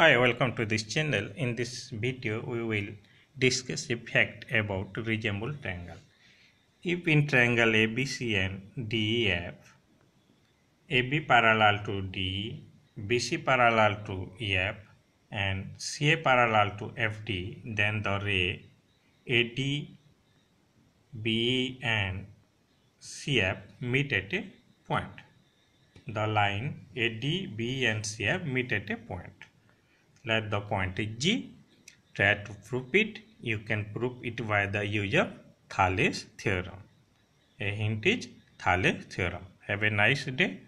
Hi, welcome to this channel. In this video, we will discuss a fact about resemble triangle. If in triangle ABC and DEF, AB parallel to D, BC parallel to EF, and CA parallel to FD, then the ray AD, BE, and CF meet at a point. The line AD, BE, and CF meet at a point let the point is G. Try to prove it. You can prove it by the use of Thales theorem. A hint is Thales theorem. Have a nice day.